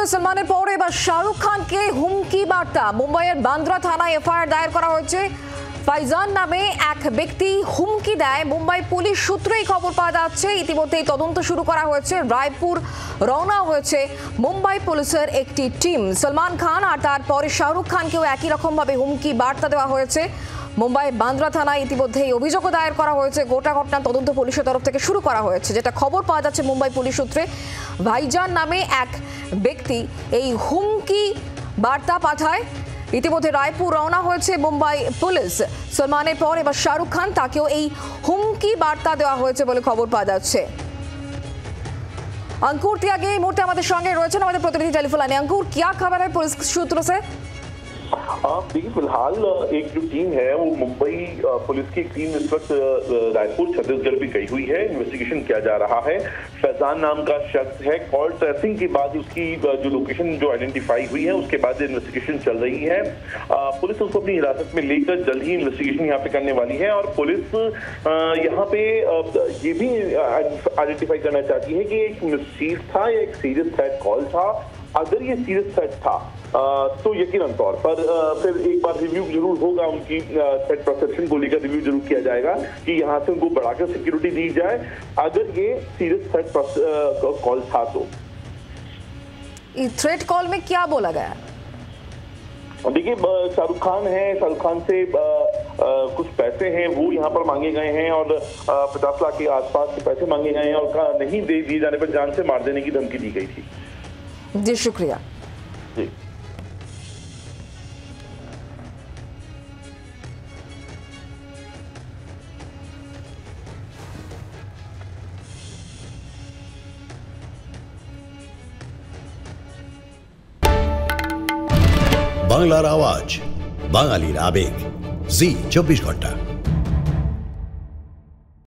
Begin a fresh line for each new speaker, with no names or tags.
হচ্ছে সলমানের পর এবার শাহরুখ খানকে হুমকি বার্তা। মুম্বাইয়ের বান্দ্রা থানায় এফআইআর দায়ের করা হয়েছে। ফাইজান নামে এক ব্যক্তি হুমকি দেয়। মুম্বাই পুলিশ সূত্রেই খবর পাওয়া যাচ্ছে, ইতিমধ্যেই তদন্ত শুরু করা হয়েছে। রায়পুর রওনা হয়েছে মুম্বাই পুলিশের একটি টিম। সলমান খান আর তারপরে শাহরুখ খানকেও একই রকমভাবে হুমকি বার্তা দেওয়া হয়েছে। মুম্বাই বান্দ্রা থানায় ইতিমধ্যেই অভিযোগও দায়ের করা হয়েছে গোটা ঘটনা তদন্ত পুলিশের তরফ থেকে শুরু করা হয়েছে যেটা খবর পাওয়া যাচ্ছে মুম্বাই পুলিশ সূত্রে ভাইজান নামে এক ব্যক্তি এই হুমকি বার্তা পাঠায় ইতিমধ্যে রায়পুর রওনা হয়েছে মুম্বাই পুলিশ সলমানের পর এবার শাহরুখ খান তাকেও এই হুমকি বার্তা দেওয়া হয়েছে বলে খবর পাওয়া যাচ্ছে अंकुर त्यागी এই মুহূর্তে আমাদের সঙ্গে রয়েছেন আমাদের প্রতিনিধি টেলিফোন লাইনে अंकुर क्या खबर है पुलिस सूत्रों से
हाँ देखिए, फ़िलहाल एक जो टीम है, वो मुंबई पुलिस की टीम इस वक्त रायपुर, छत्तीसगढ़ भी गई हुई है। इन्वेस्टिगेशन किया जा रहा है। फैजान नाम का शख्स है। कॉल ट्रेसिंग के बाद उसकी जो लोकेशन जो आइडेंटिफाई हुई है, उसके बाद इन्वेस्टिगेशन चल रही है। पुलिस उसको अपनी हिरासत में लेकर जल्द ही इन्वेस्टिगेशन यहाँ पे करने वाली है और पुलिस यहाँ पे ये भी आइडेंटिफाई करना चाहती है कि एक मिसचीफ था या एक सीरियस थ्रेट कॉल था। अगर ये सीरियस थ्रेट था तो यकीनन तौर पर फिर एक बार रिव्यू ज़रूर होगा उनकी थ्रेट परसेप्शन को लेकर रिव्यू ज़रूर किया जाएगा कि यहाँ से उनको बढ़ाकर सिक्योरिटी दी जाए। अगर ये सीरियस थ्रेट कॉल था तो।
थ्रेट कॉल में क्या बोला गया?
देखिए शाहरुख खान है शाहरुख खान से अ, अ, कुछ पैसे हैं वो यहाँ पर मांगे गए हैं और पचास लाख के आसपास के पैसे मांगे गए हैं और कहा नहीं दे दिए जाने पर जान से मार देने की धमकी दी गई थी।
जी शुक्रिया
जी
বাংলার আওয়াজ বাঙালির আবেগ জি চব্বিশ ঘন্টা